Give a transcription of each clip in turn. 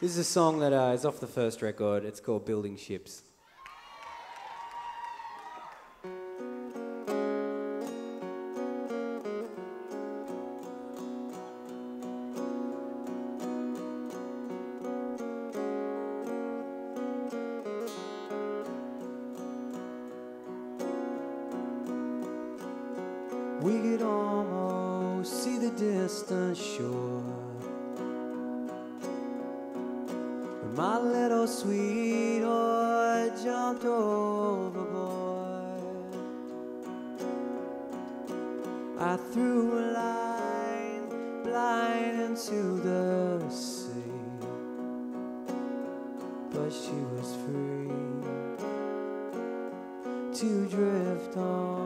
This is a song that uh, is off the first record. It's called Building Ships. We could almost see the distant shore. My little sweetheart jumped overboard, I threw a line blind into the sea, but she was free to drift on.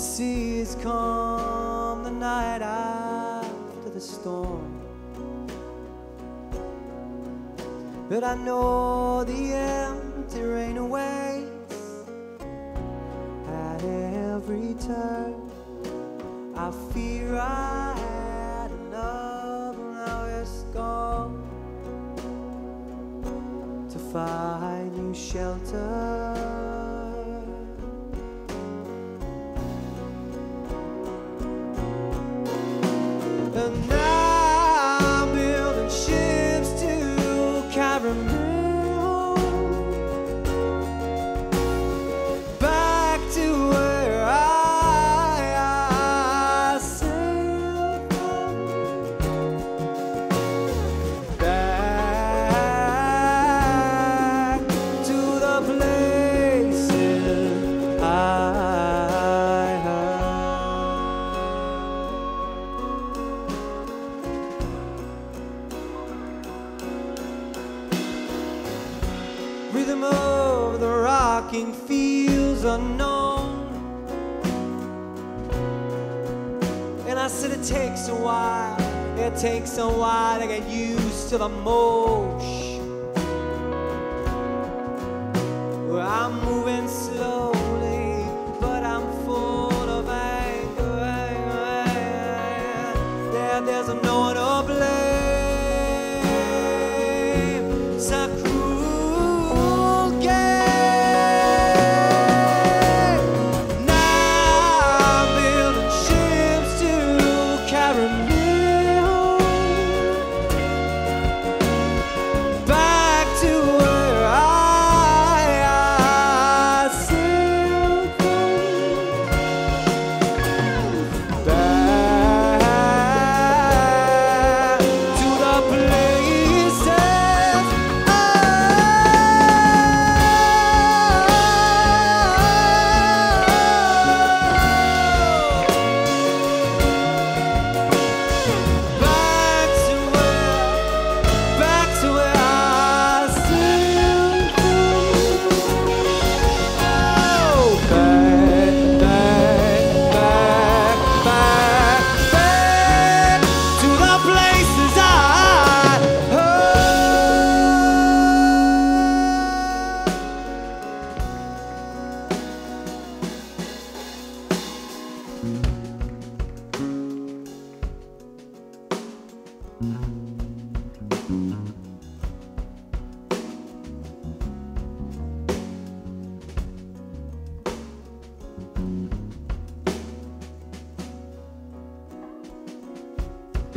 Sea is calm the night after the storm. But I know the empty rain awaits at every turn. I fear I had enough, now it's gone to find new shelter. Rhythm of the rocking fields unknown. And I said it takes a while, it takes a while to get used to the motion. Well, I'm moving slowly,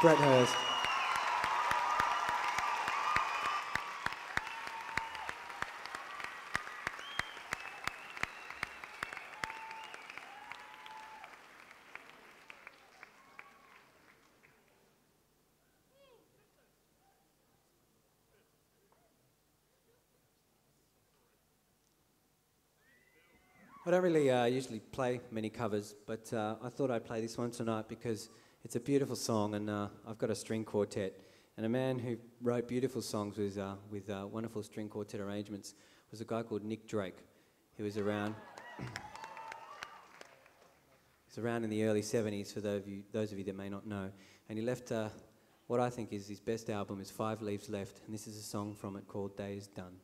Brett Hurst. I don't really uh, usually play many covers, but uh, I thought I'd play this one tonight because it's a beautiful song, and uh, I've got a string quartet. And a man who wrote beautiful songs with, uh, with uh, wonderful string quartet arrangements was a guy called Nick Drake. He was around. was around in the early 70s for those of you, those of you that may not know. And he left uh, what I think is his best album is Five Leaves Left, and this is a song from it called Day is Done.